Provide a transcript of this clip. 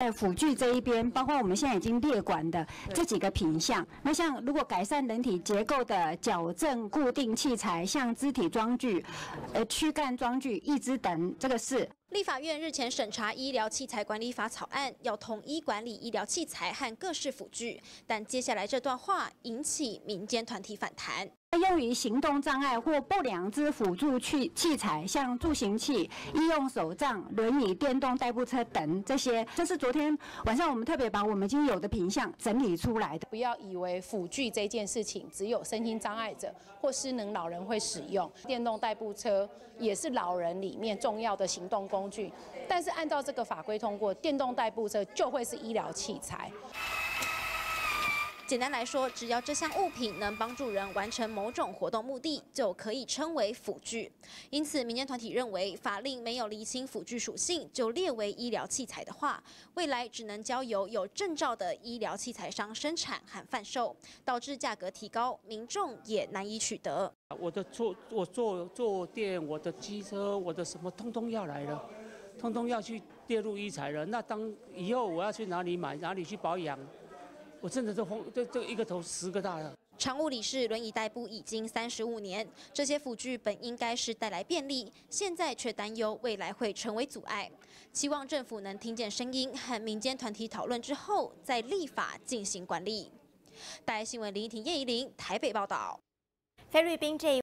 在辅具这一边，包括我们现在已经列管的这几个品项，那像如果改善人体结构的矫正固定器材，像肢体装具、呃躯干装具、义肢等，这个是。立法院日前审查医疗器材管理法草案，要统一管理医疗器材和各式辅具，但接下来这段话引起民间团体反弹。用于行动障碍或不良之辅助器器材，像助行器、医用手杖、轮椅、电动代步车等这些，这是昨天晚上我们特别把我们已经有的品项整理出来的。不要以为辅具这件事情只有身心障碍者或失能老人会使用，电动代步车也是老人里面重要的行动工工具。但是按照这个法规通过，电动代步车就会是医疗器材。简单来说，只要这项物品能帮助人完成某种活动目的，就可以称为辅具。因此，民间团体认为，法令没有厘清辅具属性就列为医疗器材的话，未来只能交由有证照的医疗器材商生产和贩售，导致价格提高，民众也难以取得。我的坐我坐坐垫，我的机车，我的什么，通通要来了，通通要去列入医材了。那当以后我要去哪里买，哪里去保养？我真的是红，这这一个头十个大了。常务理事轮椅代步已经三十五年，这些辅具本应该是带来便利，现在却担忧未来会成为阻碍。希望政府能听见声音，和民间团体讨论之后，再立法进行管理。大新闻林依婷、叶怡玲台北报道。菲律宾这一。